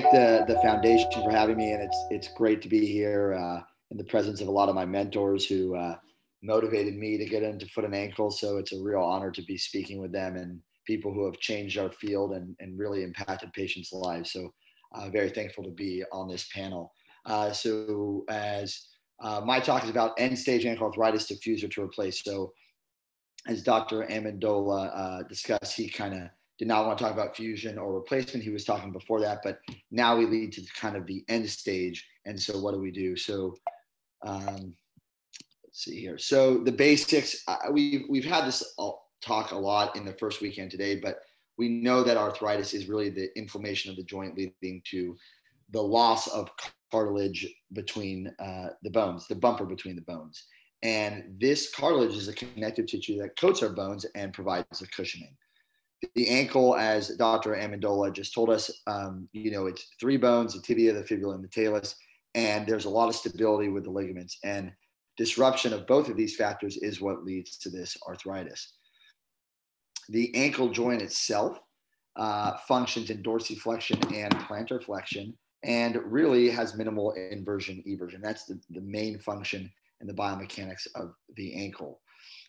thank the the foundation for having me, and it's it's great to be here uh, in the presence of a lot of my mentors who uh, motivated me to get into foot and ankle. So it's a real honor to be speaking with them and people who have changed our field and, and really impacted patients' lives. So uh, very thankful to be on this panel. Uh, so as uh, my talk is about end stage ankle arthritis to fuse or to replace. So as Dr. Amendola uh, discussed, he kind of did not want to talk about fusion or replacement. He was talking before that, but now we lead to kind of the end stage. And so what do we do? So um, let's see here. So the basics, uh, we've, we've had this talk a lot in the first weekend today, but we know that arthritis is really the inflammation of the joint leading to the loss of cartilage between uh, the bones, the bumper between the bones. And this cartilage is a connective tissue that coats our bones and provides the cushioning. The ankle, as Dr. Amendola just told us, um, you know, it's three bones, the tibia, the fibula, and the talus, and there's a lot of stability with the ligaments. And disruption of both of these factors is what leads to this arthritis. The ankle joint itself uh, functions in dorsiflexion and plantar flexion and really has minimal inversion eversion. That's the, the main function and the biomechanics of the ankle.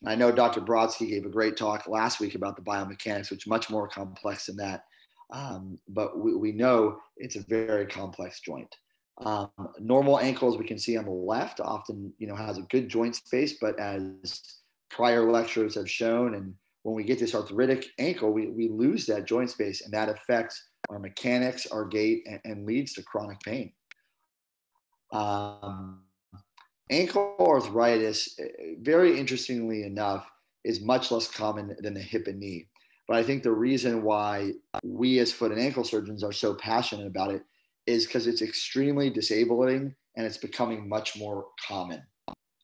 And I know Dr. Brodsky gave a great talk last week about the biomechanics, which is much more complex than that. Um, but we, we know it's a very complex joint. Um, normal ankles we can see on the left often, you know, has a good joint space, but as prior lectures have shown, and when we get this arthritic ankle, we, we lose that joint space and that affects our mechanics, our gait, and, and leads to chronic pain. Um, ankle arthritis, eh, very interestingly enough, is much less common than the hip and knee. But I think the reason why we as foot and ankle surgeons are so passionate about it is because it's extremely disabling and it's becoming much more common.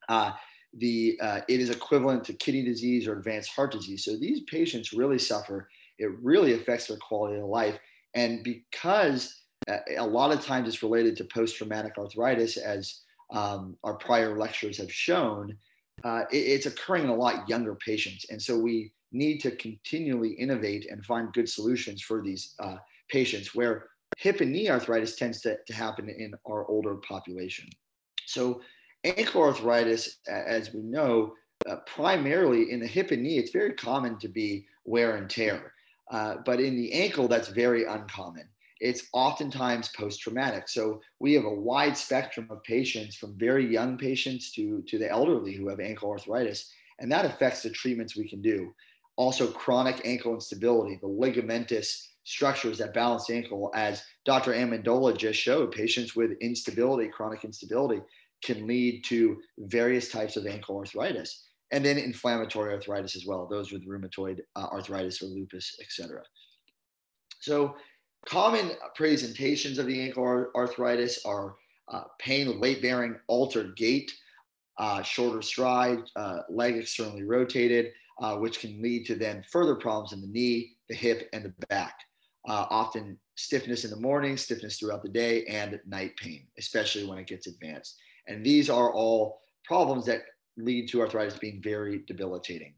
Uh, the uh, it is equivalent to kidney disease or advanced heart disease. So these patients really suffer. It really affects their quality of life, and because uh, a lot of times it's related to post-traumatic arthritis, as um, our prior lectures have shown, uh, it, it's occurring in a lot younger patients, and so we need to continually innovate and find good solutions for these uh, patients where hip and knee arthritis tends to, to happen in our older population. So ankle arthritis, as we know, uh, primarily in the hip and knee, it's very common to be wear and tear. Uh, but in the ankle, that's very uncommon. It's oftentimes post traumatic. So we have a wide spectrum of patients from very young patients to, to the elderly who have ankle arthritis, and that affects the treatments we can do. Also, chronic ankle instability, the ligamentous structures that balance the ankle, as Dr. Amendola just showed, patients with instability, chronic instability, can lead to various types of ankle arthritis and then inflammatory arthritis as well, those with rheumatoid uh, arthritis or lupus, etc. So common presentations of the ankle arthritis are uh, pain with weight bearing, altered gait, uh, shorter stride, uh, leg externally rotated, uh, which can lead to then further problems in the knee, the hip, and the back. Uh, often stiffness in the morning, stiffness throughout the day, and night pain, especially when it gets advanced. And these are all problems that lead to arthritis being very debilitating.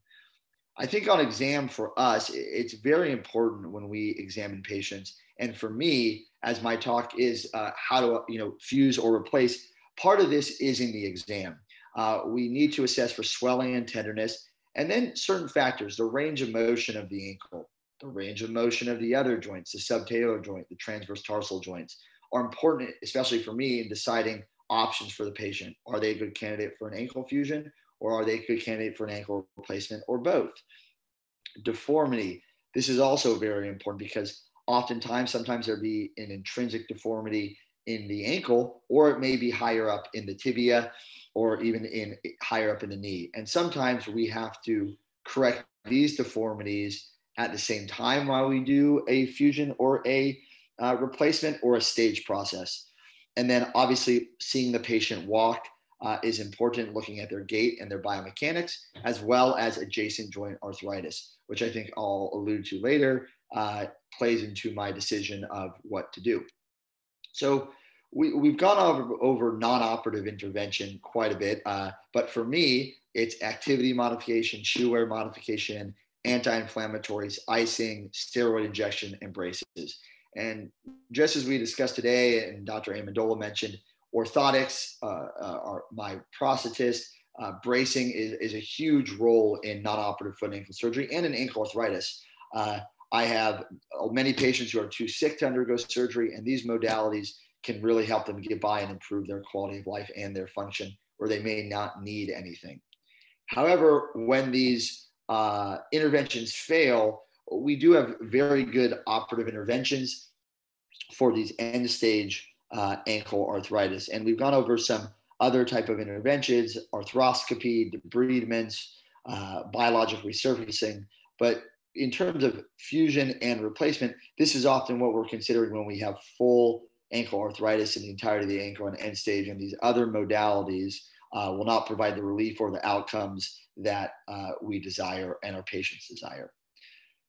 I think on exam for us, it's very important when we examine patients. And for me, as my talk is uh, how to you know fuse or replace, part of this is in the exam. Uh, we need to assess for swelling and tenderness, and then certain factors: the range of motion of the ankle, the range of motion of the other joints, the subtalar joint, the transverse tarsal joints, are important, especially for me in deciding options for the patient. Are they a good candidate for an ankle fusion or are they a good candidate for an ankle replacement or both? Deformity. This is also very important because oftentimes, sometimes there be an intrinsic deformity in the ankle, or it may be higher up in the tibia or even in higher up in the knee. And sometimes we have to correct these deformities at the same time while we do a fusion or a uh, replacement or a stage process. And then obviously seeing the patient walk uh, is important, looking at their gait and their biomechanics, as well as adjacent joint arthritis, which I think I'll allude to later, uh, plays into my decision of what to do. So we, we've gone over, over non-operative intervention quite a bit, uh, but for me, it's activity modification, shoe wear modification, anti-inflammatories, icing, steroid injection, and braces. And just as we discussed today, and Dr. Amendola mentioned, orthotics, uh, uh, are my prosthetist, uh, bracing is, is a huge role in non-operative foot and ankle surgery and in ankle arthritis. Uh, I have many patients who are too sick to undergo surgery, and these modalities can really help them get by and improve their quality of life and their function, where they may not need anything. However, when these uh, interventions fail, we do have very good operative interventions for these end stage uh, ankle arthritis. And we've gone over some other type of interventions, arthroscopy, debridements, uh, biologic resurfacing. But in terms of fusion and replacement, this is often what we're considering when we have full ankle arthritis in the entirety of the ankle and end stage, and these other modalities uh, will not provide the relief or the outcomes that uh, we desire and our patients desire.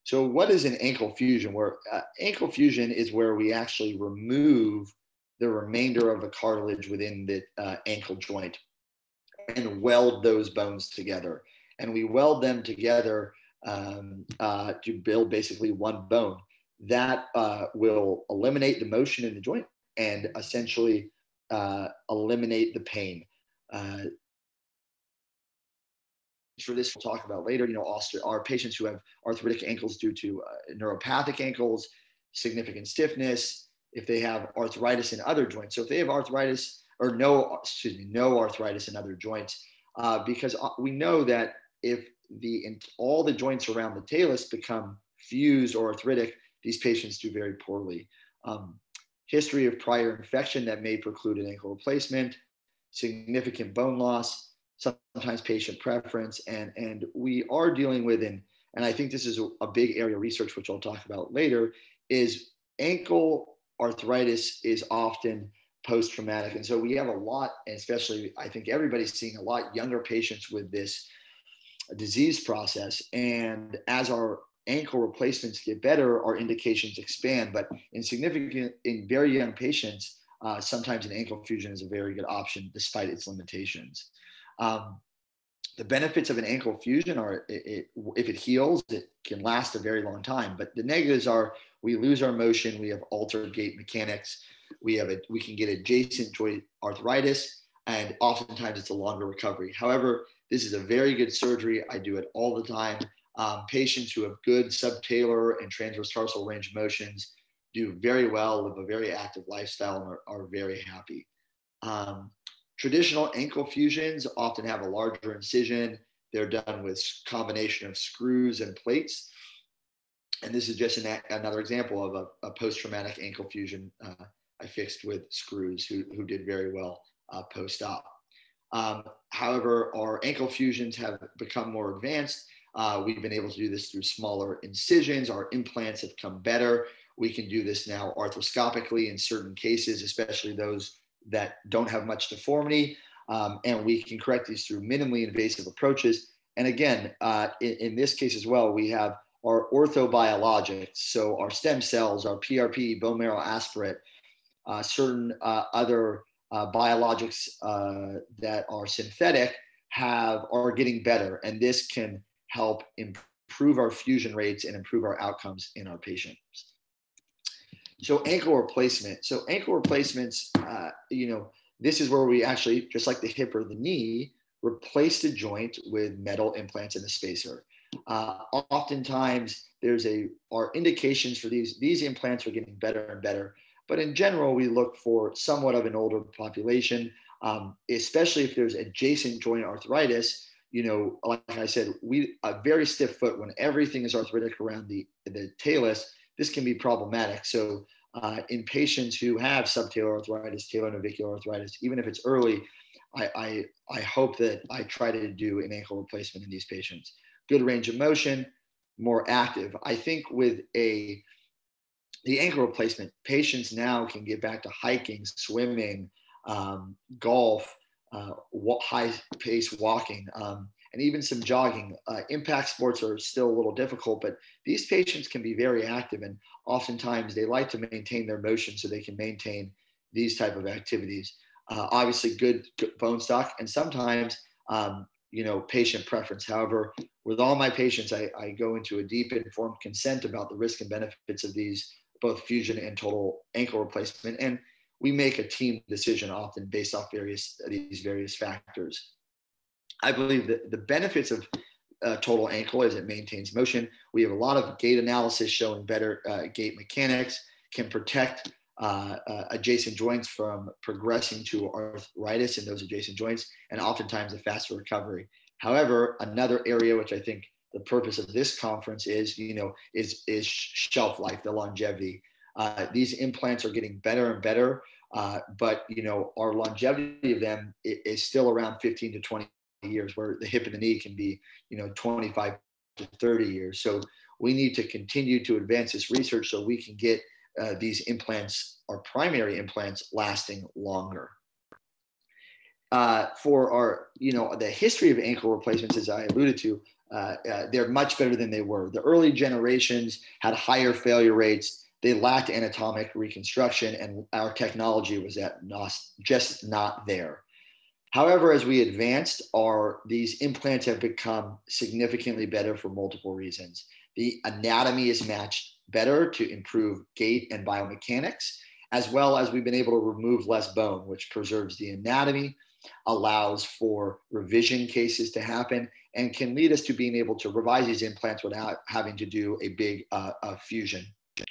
So, what is an ankle fusion? Where uh, ankle fusion is where we actually remove the remainder of the cartilage within the uh, ankle joint and weld those bones together. And we weld them together um, uh, to build basically one bone. That uh, will eliminate the motion in the joint and essentially uh, eliminate the pain. Uh, for this, we'll talk about later. You know, our patients who have arthritic ankles due to uh, neuropathic ankles, significant stiffness, if they have arthritis in other joints. So if they have arthritis or no, excuse me, no arthritis in other joints, uh, because uh, we know that if the all the joints around the talus become fused or arthritic, these patients do very poorly. Um, history of prior infection that may preclude an ankle replacement, significant bone loss, sometimes patient preference, and and we are dealing with and and I think this is a, a big area of research which I'll talk about later is ankle arthritis is often post traumatic, and so we have a lot, and especially I think everybody's seeing a lot younger patients with this disease process, and as our ankle replacements get better, our indications expand. But in significant, in very young patients, uh, sometimes an ankle fusion is a very good option despite its limitations. Um, the benefits of an ankle fusion are it, it, if it heals, it can last a very long time. But the negatives are we lose our motion, we have altered gait mechanics, we have a, we can get adjacent joint arthritis, and oftentimes it's a longer recovery. However, this is a very good surgery. I do it all the time. Um, patients who have good subtalar and transverse tarsal range motions do very well, live a very active lifestyle, and are, are very happy. Um, Traditional ankle fusions often have a larger incision. They're done with combination of screws and plates. And this is just an, another example of a, a post-traumatic ankle fusion uh, I fixed with screws who, who did very well uh, post-op. Um, however, our ankle fusions have become more advanced. Uh, we've been able to do this through smaller incisions. Our implants have come better. We can do this now arthroscopically in certain cases, especially those that don't have much deformity. Um, and we can correct these through minimally invasive approaches. And again, uh, in, in, this case as well, we have our orthobiologics, so our stem cells, our PRP, bone marrow aspirate, uh, certain uh, other uh, biologics uh, that are synthetic have are getting better, and this can help improve our fusion rates and improve our outcomes in our patients. So ankle replacement. So ankle replacements, uh, you know, this is where we actually, just like the hip or the knee, replace the joint with metal implants in the spacer. Uh, oftentimes, there's a our indications for these. These implants are getting better and better, but in general, we look for somewhat of an older population, um, especially if there's adjacent joint arthritis. You know, like I said, we a very stiff foot when everything is arthritic around the the talus this can be problematic. So uh, in patients who have subtalar arthritis, talonavicular arthritis, even if it's early, I, I, I hope that I try to do an ankle replacement in these patients. Good range of motion, more active. I think with a the ankle replacement, patients now can get back to hiking, swimming, um, golf, uh, high pace walking. Um, and even some jogging. Uh, impact sports are still a little difficult, but these patients can be very active and oftentimes they like to maintain their motion so they can maintain these type of activities. Uh, obviously, good, bone stock and sometimes, um, you know, patient preference. However, with all my patients, I, I go into a deep informed consent about the risk and benefits of these both fusion and total ankle replacement. And we make a team decision often based off various these various factors. I believe that the benefits of uh, total ankle is it maintains motion. We have a lot of gait analysis showing better uh, gait mechanics, can protect uh, uh, adjacent joints from progressing to arthritis in those adjacent joints, and oftentimes a faster recovery. However, another area which I think the purpose of this conference is, you know, is is shelf life, the longevity. Uh, these implants are getting better and better, uh, but you know, our longevity of them is still around 15 to 20 years, where the hip and the knee can be, you know, 25 to 30 years. So we need to continue to advance this research so we can get uh, these implants, are primary implants, lasting longer. Uh, for our, you know, the history of ankle replacements, as I alluded to, uh, uh, they're much better than they were. The early generations had higher failure rates. They lacked anatomic reconstruction, and our technology was at not, just not there. However, as we advanced, our these implants have become significantly better for multiple reasons. The anatomy is matched better to improve gait and biomechanics, as well as we've been able to remove less bone, which preserves the anatomy, allows for revision cases to happen, and can lead us to being able to revise these implants without having to do a big uh, fusion,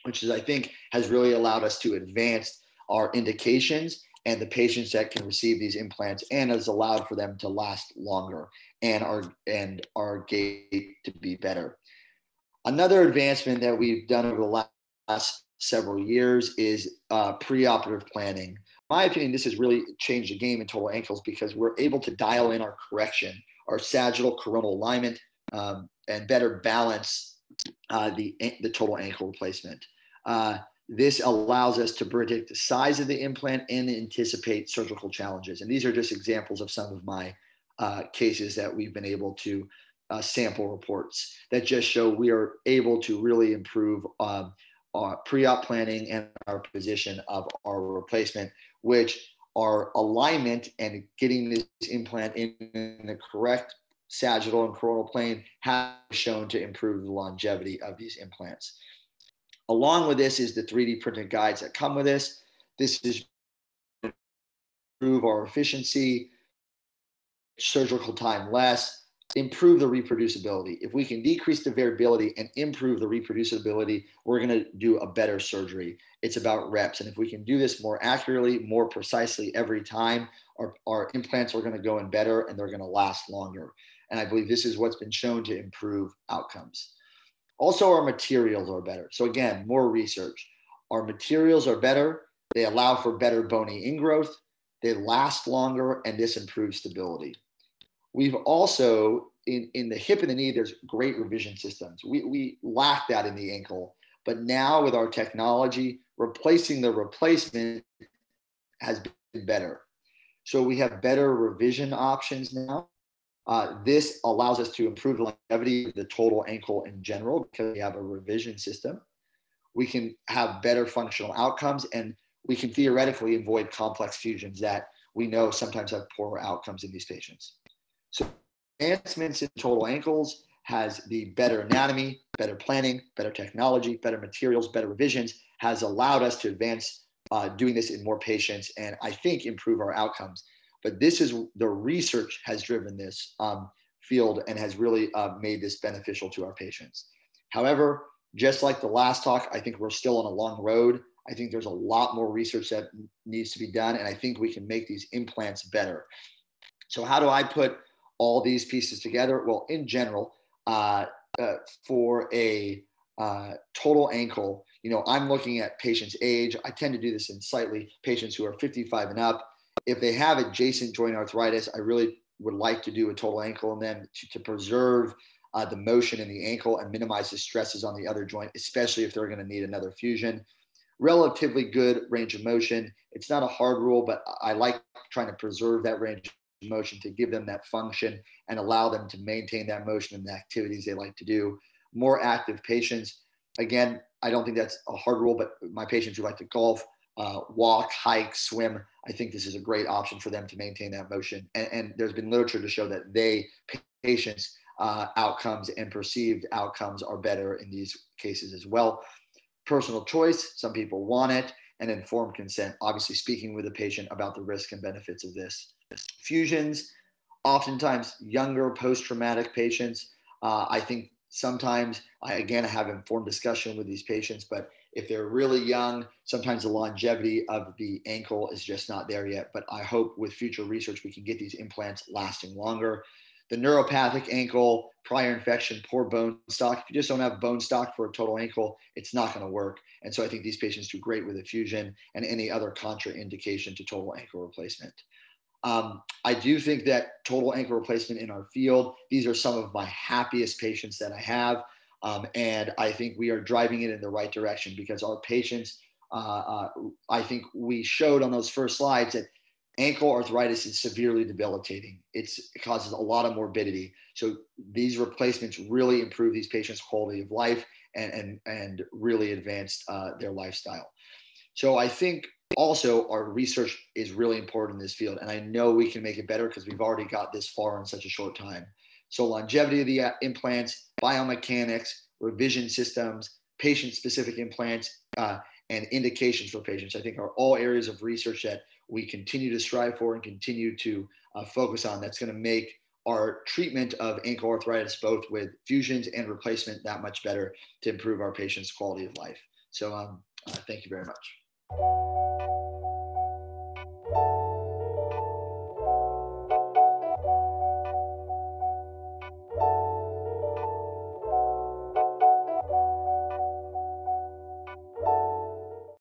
which is, I think, has really allowed us to advance our indications and the patients that can receive these implants and has allowed for them to last longer and our and our gait to be better. Another advancement that we've done over the last several years is uh, preoperative planning. In my opinion, this has really changed the game in total ankles because we're able to dial in our correction, our sagittal coronal alignment, um, and better balance uh, the, the total ankle replacement. Uh, this allows us to predict the size of the implant and anticipate surgical challenges. And these are just examples of some of my uh, cases that we've been able to uh, sample reports that just show we are able to really improve um, our pre-op planning and our position of our replacement, which our alignment and getting this implant in, the correct sagittal and coronal plane have shown to improve the longevity of these implants. Along with this is the 3D printed guides that come with this. This is improve our efficiency, surgical time less, improve the reproducibility. If we can decrease the variability and improve the reproducibility, we're going to do a better surgery. It's about reps. And if we can do this more accurately, more precisely every time, our, our implants are going to go in better and they're going to last longer. And I believe this is what's been shown to improve outcomes. Also, our materials are better. So, again, more research. Our materials are better. They allow for better bony ingrowth. They last longer, and this improves stability. We've also, in, in the hip and the knee, there's great revision systems. We, we lack that in the ankle. But now, with our technology, replacing the replacement has been better. So we have better revision options now. Uh, this allows us to improve the longevity of the total ankle in general because we have a revision system. We can have better functional outcomes and we can theoretically avoid complex fusions that we know sometimes have poor outcomes in these patients. So advancements in total ankles has the better anatomy, better planning, better technology, better materials, better revisions, has allowed us to advance uh, doing this in more patients and I think improve our outcomes. But this is the research has driven this um, field and has really uh, made this beneficial to our patients. However, just like the last talk, I think we're still on a long road. I think there's a lot more research that needs to be done, and I think we can make these implants better. So, how do I put all these pieces together? Well, in general, uh, uh, for a uh, total ankle, you know, I'm looking at patients' age. I tend to do this in slightly patients who are 55 and up. If they have adjacent joint arthritis, I really would like to do a total ankle in them to, to preserve uh, the motion in the ankle and minimize the stresses on the other joint, especially if they're going to need another fusion. Relatively good range of motion. It's not a hard rule, but I like trying to preserve that range motion to give them that function and allow them to maintain that motion and the activities they like to do. More active patients. Again, I don't think that's a hard rule, but my patients who like to golf, uh, walk, hike, swim, I think this is a great option for them to maintain that motion. And, and there's been literature to show that they, patients, uh, outcomes and perceived outcomes are better in these cases as well. personal choice. Some people want it, and informed consent. Obviously, speaking with the patient about the risk and benefits of this. Fusions, oftentimes younger post-traumatic patients. Uh, I think sometimes I again I have informed discussion with these patients, but if they're really young, sometimes the longevity of the ankle is just not there yet. But I hope with future research we can get these implants lasting longer. The neuropathic ankle, prior infection, poor bone stock. If you just don't have bone stock for a total ankle, it's not going to work. And so I think these patients do great with a fusion and any other contraindication to total ankle replacement. Um, I do think that total ankle replacement in our field, these are some of my happiest patients that I have. Um, and I think we are driving it in the right direction because our patients, uh, uh, I think we showed on those first slides that ankle arthritis is severely debilitating. It's, it causes a lot of morbidity. So these replacements really improve these patients' quality of life and, and, and really advanced uh, their lifestyle. So I think also our research is really important in this field. And I know we can make it better because we've already got this far in such a short time. So longevity of the uh, implants, biomechanics, revision systems, patient-specific implants, uh, and indications for patients, I think are all areas of research that we continue to strive for and continue to uh, focus on. That's going to make our treatment of ankle arthritis, both with fusions and replacement, that much better to improve our patients' quality of life. So um, uh, thank you very much.